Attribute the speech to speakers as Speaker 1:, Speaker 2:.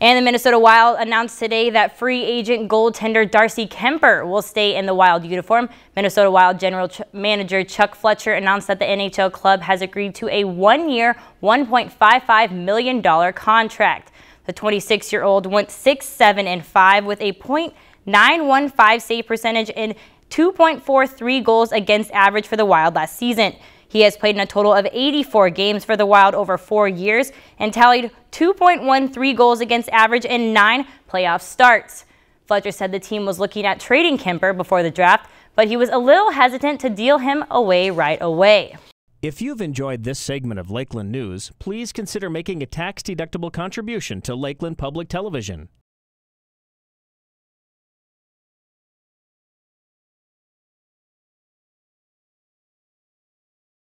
Speaker 1: And the Minnesota Wild announced today that free agent goaltender Darcy Kuemper will stay in the Wild uniform. Minnesota Wild General Ch Manager Chuck Fletcher announced that the NHL club has agreed to a one-year, $1.55 million contract. The 26-year-old went 6-7 and 5 with a .915 save percentage and 2.43 goals against average for the Wild last season. He has played in a total of 84 games for the Wild over four years and tallied 2.13 goals against average in nine playoff starts. Fletcher said the team was looking at trading Kuemper before the draft, but he was a little hesitant to deal him away right away.
Speaker 2: If you've enjoyed this segment of Lakeland News, please consider making a tax-deductible contribution to Lakeland Public Television.